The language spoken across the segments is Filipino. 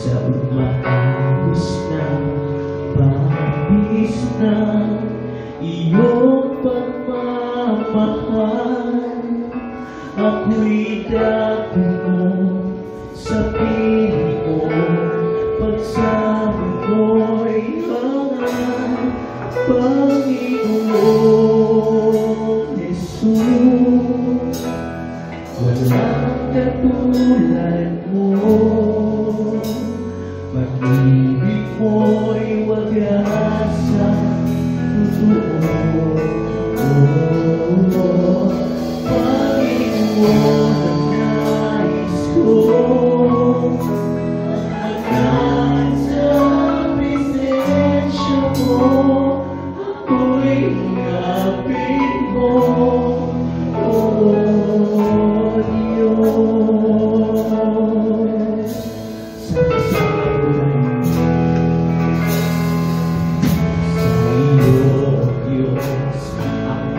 sa umaayos na pabis na iyong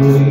You.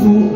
Senhor.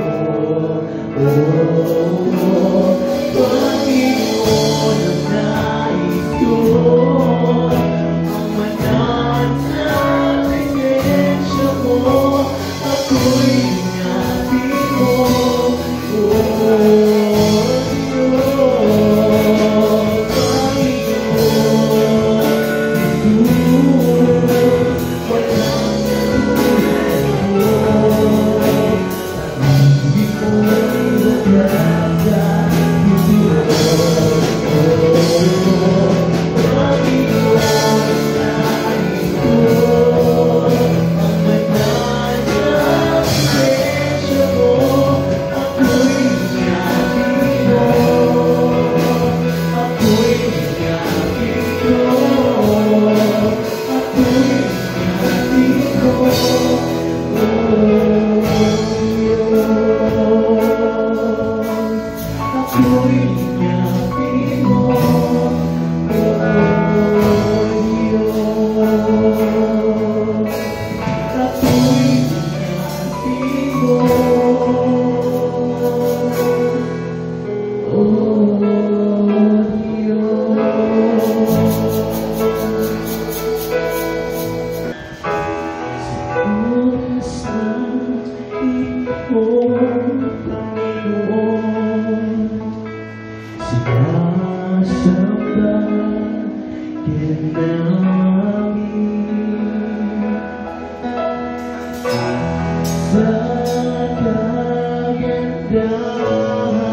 holy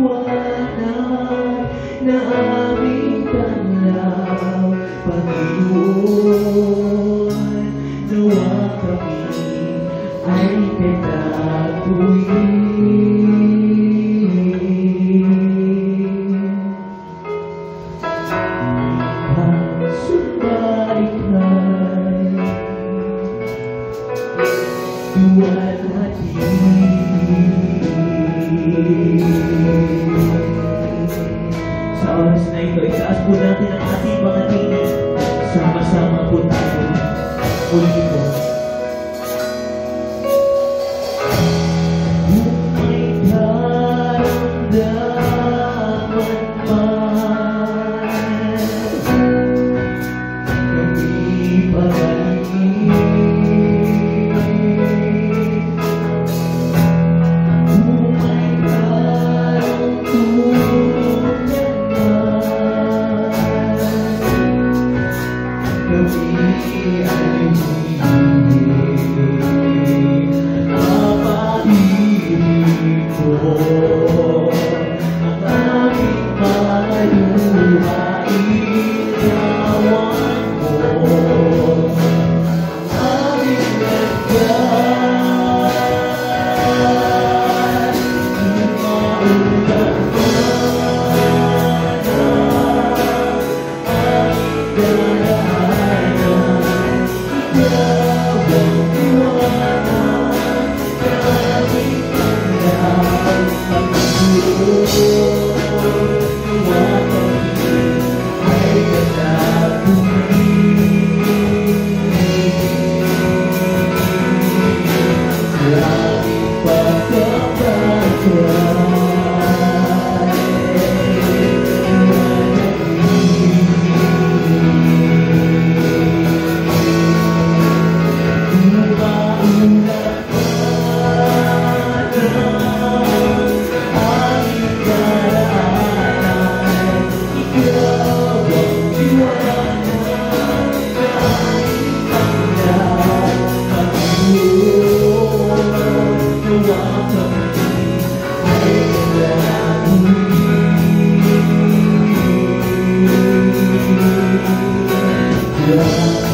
liwanag na aming panlaw Panginoon, nawa kami ay tatakuin Ang sumbalik na Duwan natin 우리도 우리 바른다 你爱你。down. love.